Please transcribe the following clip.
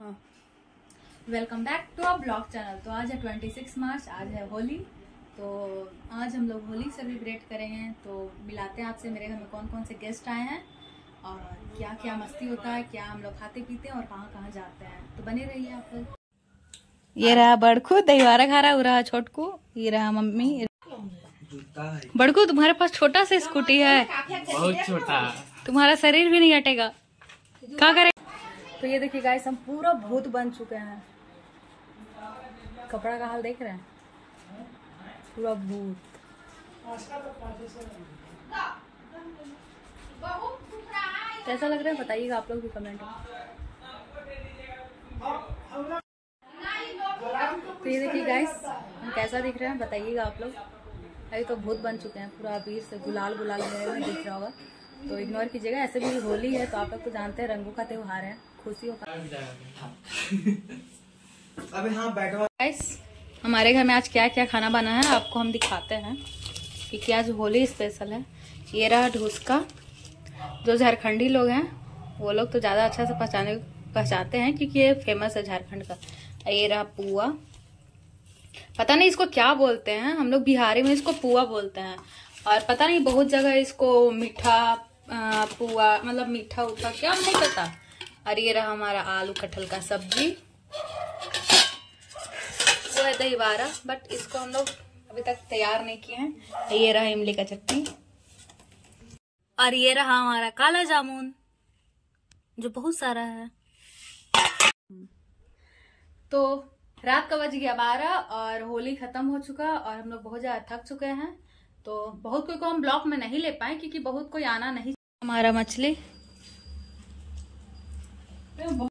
Welcome back to our blog channel तो आज है 26 मार्च आज है होली। तो आज हम लोग होली सेलिब्रेट करेंगे तो मिलाते हैं आपसे मेरे घर में कौन कौन से गेस्ट आए हैं और क्या क्या मस्ती होता है क्या हम लोग खाते पीते हैं और कहाँ कहाँ जाते हैं। तो बने रहिए आप लोग। ये रहा बड़कू दहीवारा खा रहा वो रहा छोटकू ये रहा मम्मी। बड़कू तुम्हारे पास छोटा सा स्कूटी है। बहुत छोटा। तुम्हारा शरीर भी नहीं हटेगा। क्या करें? तो ये देखिए गाइस हम पूरा भूत बन चुके हैं। कपड़ा का हाल देख रहे हैं? पूरा भूत। कैसा लग रहा है? बताइएगा आप लोग भी कमेंट तो ये देखिए गाइस हम कैसा दिख रहे हैं? बताइएगा आप लोग। अभी तो भूत बन चुके हैं, पूरा अबीर से गुलाल गुलाल दिख रहा होगा। तो इग्नोर कीजिएगा, ऐसे भी होली है तो आप लोग तो जानते हैं, रंगों का त्योहार है। खुशियों का अबे हाँ बैठो। गाइस हमारे घर में आज क्या क्या खाना बना है आपको हम दिखाते हैं। क्योंकि आज होली स्पेशल है। ये रहा ढूसका। जो झारखंडी लोग हैं वो लोग तो ज़्यादा अच्छा से पहचाने पहचानते हैं क्योंकि ये फ़ेमस है झारखंड का। ये रहा पुआ। पता नहीं इसको क्या बोलते हैं। हम लोग बिहारी में इसको पुआ बोलते हैं। और पता नहीं बहुत जगह इसको मीठा पुआ मतलब मीठा उठा क्या नहीं पता। और ये रहा हमारा आलू कटहल का सब्ज़ी। वो है दही बारा बट इसको हम लोग अभी तक तैयार नहीं किए हैं। ये रहा इमली का चटनी। और ये रहा हमारा काला जामुन, जो बहुत सारा है। तो रात का बज गया बारह और होली खत्म हो चुका और हम लोग बहुत ज़्यादा थक चुके हैं। तो बहुत कोई को हम ब्लॉक में नहीं ले पाए, क्योंकि बहुत कोई आना नहीं हमारा मछली। Eu vou.